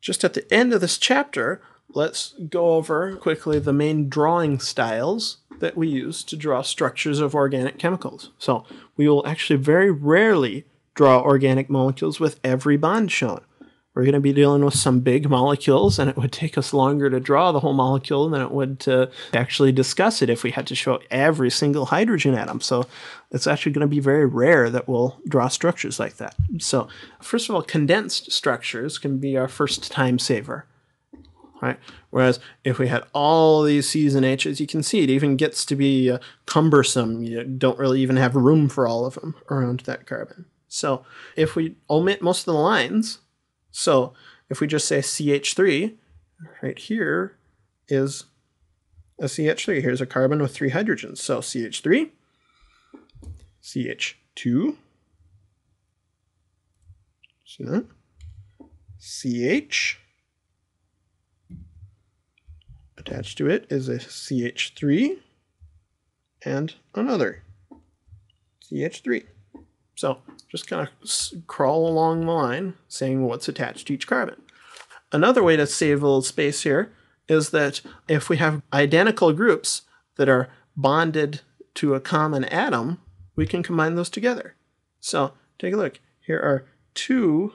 just at the end of this chapter, let's go over quickly the main drawing styles that we use to draw structures of organic chemicals. So we will actually very rarely draw organic molecules with every bond shown. We're going to be dealing with some big molecules, and it would take us longer to draw the whole molecule than it would to actually discuss it if we had to show every single hydrogen atom. So it's actually going to be very rare that we'll draw structures like that. So, first of all, condensed structures can be our first time saver right? Whereas if we had all these C's and H's, you can see it even gets to be uh, cumbersome. You don't really even have room for all of them around that carbon. So if we omit most of the lines, so if we just say CH3, right here is a CH3. Here's a carbon with three hydrogens. So CH3, CH2, see that? CH, Attached to it is a CH3 and another CH3. So just kind of crawl along the line saying what's attached to each carbon. Another way to save a little space here is that if we have identical groups that are bonded to a common atom, we can combine those together. So take a look. Here are two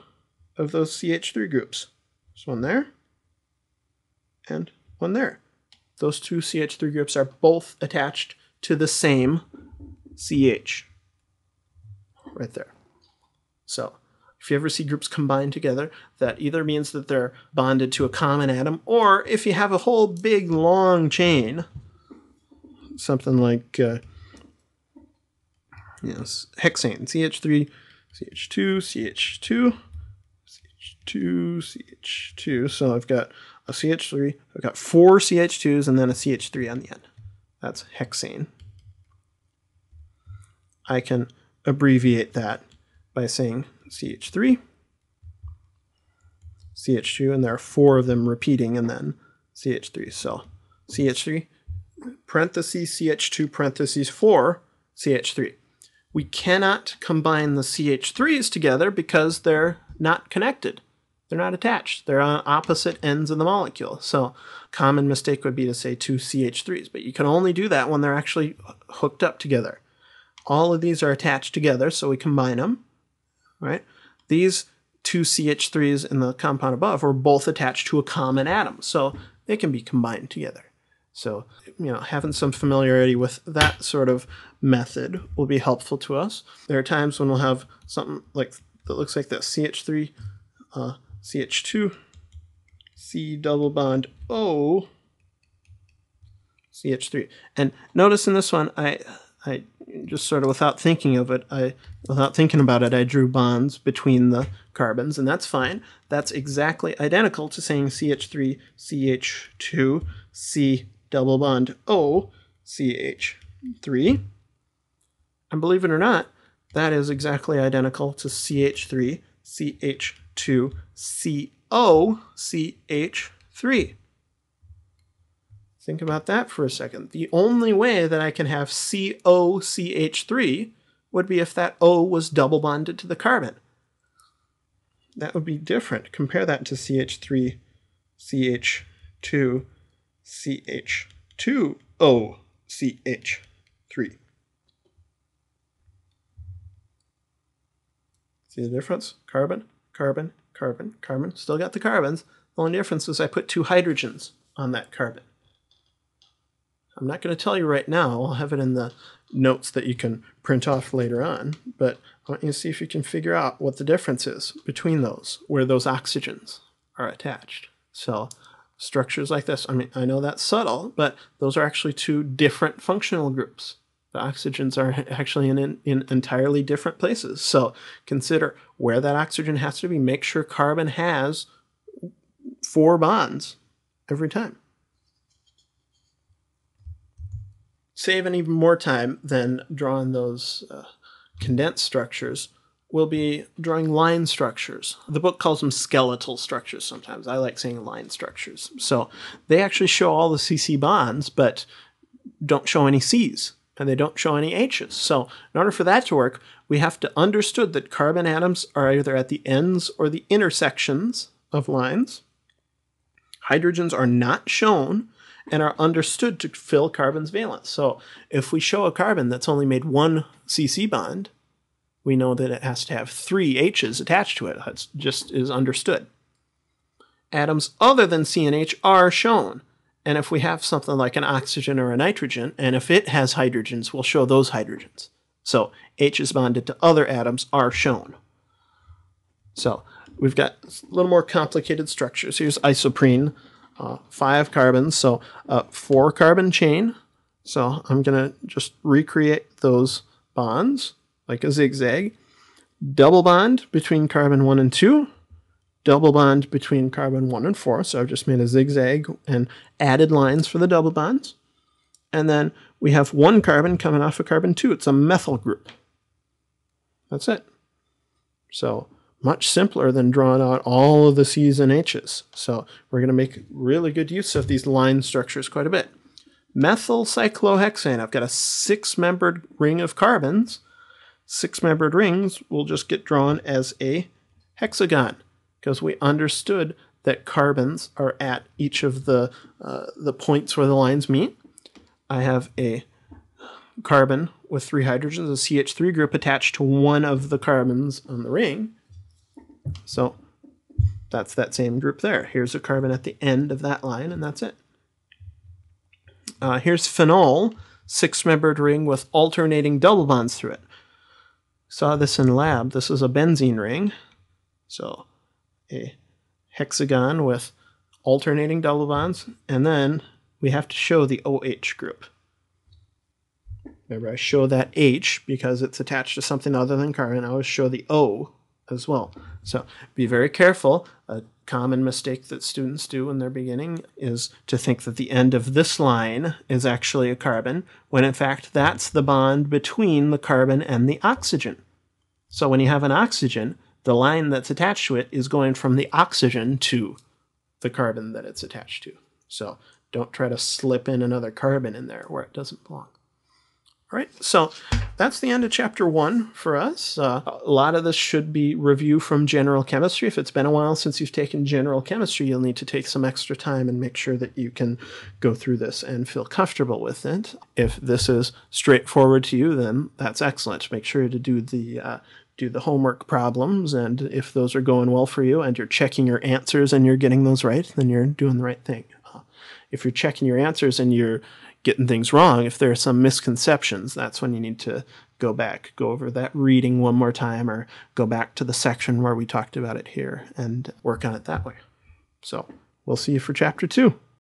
of those CH3 groups. There's one there and one there. Those two CH3 groups are both attached to the same CH. Right there. So, if you ever see groups combined together, that either means that they're bonded to a common atom, or if you have a whole big long chain, something like uh, yes, hexane, CH3, CH2, CH2, CH2, CH2. So I've got a CH3. I've got four CH2s and then a CH3 on the end. That's hexane. I can abbreviate that by saying CH3, CH2, and there are four of them repeating, and then CH3. So CH3, parentheses CH2, parentheses 4, CH3. We cannot combine the CH3s together because they're not connected. They're not attached. They're on opposite ends of the molecule. So common mistake would be to say two CH3s, but you can only do that when they're actually hooked up together. All of these are attached together, so we combine them, right? These two CH3s in the compound above are both attached to a common atom, so they can be combined together. So, you know, having some familiarity with that sort of method will be helpful to us. There are times when we'll have something like that looks like this CH3 uh, CH2, C double bond O, CH3. And notice in this one, I, I just sort of without thinking of it, I without thinking about it, I drew bonds between the carbons, and that's fine. That's exactly identical to saying CH3, CH2, C double bond O, CH3. And believe it or not, that is exactly identical to CH3, CH2, COCH3. Think about that for a second. The only way that I can have COCH3 would be if that O was double bonded to the carbon. That would be different. Compare that to CH3, CH2, CH2O, CH3. See the difference? Carbon, carbon, carbon, carbon, still got the carbons. The only difference is I put two hydrogens on that carbon. I'm not going to tell you right now. I'll have it in the notes that you can print off later on. But I want you to see if you can figure out what the difference is between those, where those oxygens are attached. So structures like this, I mean, I know that's subtle, but those are actually two different functional groups the oxygens are actually in, in, in, entirely different places. So consider where that oxygen has to be. Make sure carbon has four bonds every time. Saving even more time than drawing those uh, condensed structures will be drawing line structures. The book calls them skeletal structures sometimes. I like saying line structures. So they actually show all the CC bonds, but don't show any Cs and they don't show any H's. So in order for that to work, we have to understood that carbon atoms are either at the ends or the intersections of lines, Hydrogens are not shown and are understood to fill carbon's valence. So if we show a carbon that's only made one CC bond, we know that it has to have three H's attached to it. That just is understood. Atoms other than C and H are shown. And if we have something like an oxygen or a nitrogen, and if it has hydrogens, we'll show those hydrogens. So H is bonded to other atoms are shown. So we've got a little more complicated structures. Here's isoprene, uh, five carbons, so a four carbon chain. So I'm going to just recreate those bonds like a zigzag. Double bond between carbon 1 and 2. Double bond between carbon 1 and 4. So I've just made a zigzag and added lines for the double bonds. And then we have one carbon coming off of carbon 2. It's a methyl group. That's it. So much simpler than drawing out all of the C's and H's. So we're going to make really good use of these line structures quite a bit. Methyl cyclohexane, I've got a six-membered ring of carbons. Six-membered rings will just get drawn as a hexagon because we understood that carbons are at each of the, uh, the points where the lines meet. I have a carbon with three hydrogens, a CH3 group attached to one of the carbons on the ring. So that's that same group there. Here's a carbon at the end of that line, and that's it. Uh, here's phenol, six-membered ring with alternating double bonds through it. Saw this in lab. This is a benzene ring. So a hexagon with alternating double bonds, and then we have to show the OH group. Remember, I show that H because it's attached to something other than carbon. I always show the O as well. So be very careful. A common mistake that students do when they're beginning is to think that the end of this line is actually a carbon, when in fact that's the bond between the carbon and the oxygen. So when you have an oxygen, the line that's attached to it is going from the oxygen to the carbon that it's attached to. So don't try to slip in another carbon in there where it doesn't belong. All right, so that's the end of chapter one for us. Uh, a lot of this should be review from general chemistry. If it's been a while since you've taken general chemistry, you'll need to take some extra time and make sure that you can go through this and feel comfortable with it. If this is straightforward to you, then that's excellent. Make sure to do the uh, do the homework problems, and if those are going well for you, and you're checking your answers and you're getting those right, then you're doing the right thing. Uh, if you're checking your answers and you're getting things wrong, if there are some misconceptions, that's when you need to go back, go over that reading one more time, or go back to the section where we talked about it here and work on it that way. So we'll see you for chapter two.